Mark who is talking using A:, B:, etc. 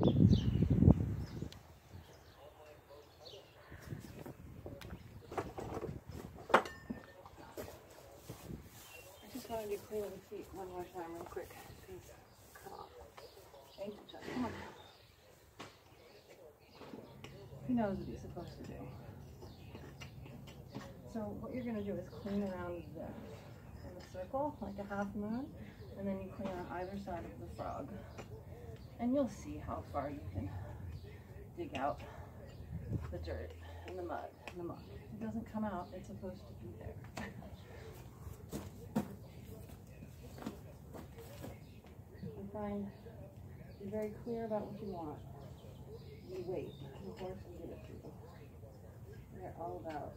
A: I just wanted to clear the feet one more time real quick. Thank you, Chuck. Come on. He knows what he's supposed to do. So what you're gonna do is clean around the, in the circle, like a half moon, and then you clean on either side of the frog. And you'll see how far you can dig out the dirt and the mud and the muck. It doesn't come out, it's supposed to be there. You find, be very clear about what you want. You wait. The horse will give it to. They're all about.